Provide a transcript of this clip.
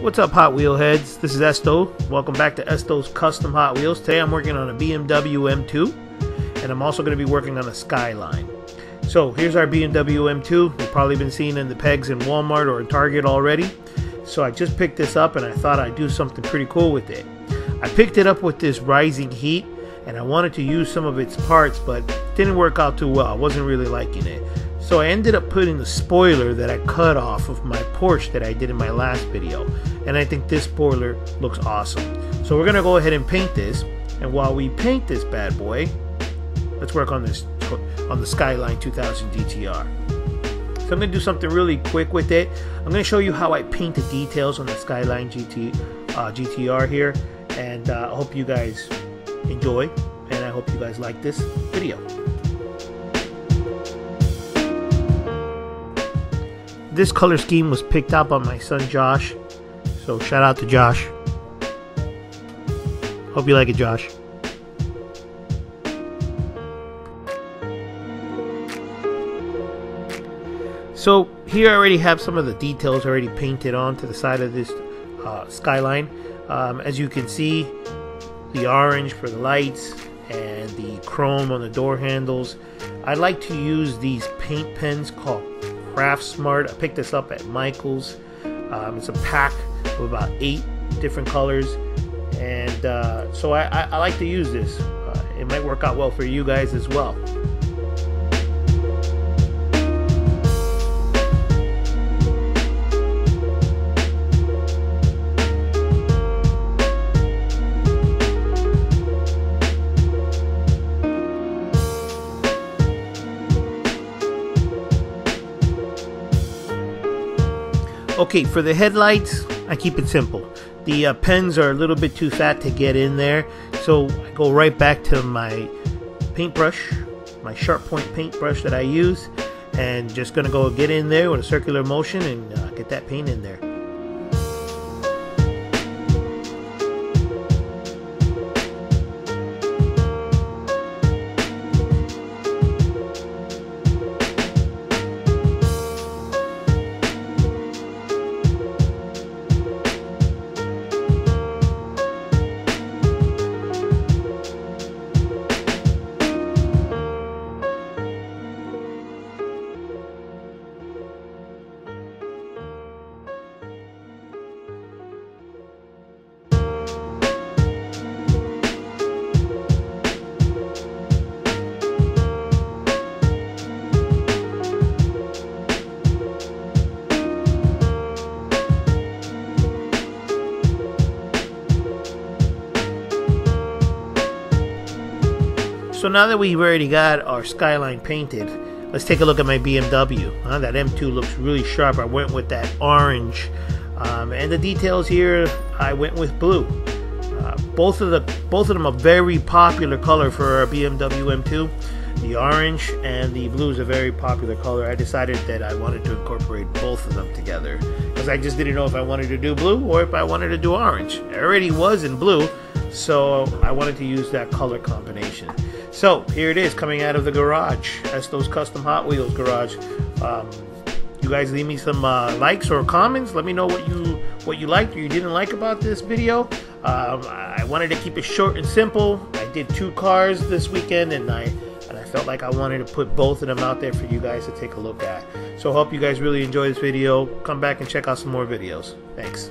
What's up, Hot Wheel heads? This is Esto. Welcome back to Esto's Custom Hot Wheels. Today I'm working on a BMW M2, and I'm also going to be working on a Skyline. So here's our BMW M2. You've probably been seeing in the pegs in Walmart or in Target already. So I just picked this up, and I thought I'd do something pretty cool with it. I picked it up with this Rising Heat, and I wanted to use some of its parts, but didn't work out too well. I wasn't really liking it. So I ended up putting the spoiler that I cut off of my Porsche that I did in my last video. And I think this spoiler looks awesome. So we're gonna go ahead and paint this. And while we paint this bad boy, let's work on this on the Skyline 2000 GTR. So I'm gonna do something really quick with it. I'm gonna show you how I paint the details on the Skyline GT uh, GTR here, and uh, I hope you guys enjoy, and I hope you guys like this video. This color scheme was picked up by my son Josh, so shout out to Josh. Hope you like it, Josh. So here I already have some of the details already painted on to the side of this uh, skyline. Um, as you can see, the orange for the lights and the chrome on the door handles. I like to use these paint pens called Craft Smart. I picked this up at Michael's. Um, it's a pack of about eight different colors, and uh, so I, I, I, like to use this. Uh, it might work out well for you guys as well. Okay, for the headlights, I keep it simple. The uh, pens are a little bit too fat to get in there, so I go right back to my paintbrush, my sharp point paintbrush that I use, and just gonna go get in there with a circular motion and uh, get that paint in there. So now that we've already got our skyline painted, let's take a look at my BMW. Uh, that M2 looks really sharp. I went with that orange. Um, and the details here, I went with blue. Uh, both of the both of them are very popular color for a BMW M2. The orange and the blue is a very popular color. I decided that I wanted to incorporate both of them together because I just didn't know if I wanted to do blue or if I wanted to do orange. It already was in blue, so I wanted to use that color combination. So here it is coming out of the garage. Esto's Custom Hot Wheels garage. Um, you guys leave me some uh, likes or comments. Let me know what you what you liked or you didn't like about this video. Um, I wanted to keep it short and simple. I did two cars this weekend, and I and I felt like I wanted to put both of them out there for you guys to take a look at. So hope you guys really enjoy this video. Come back and check out some more videos. Thanks.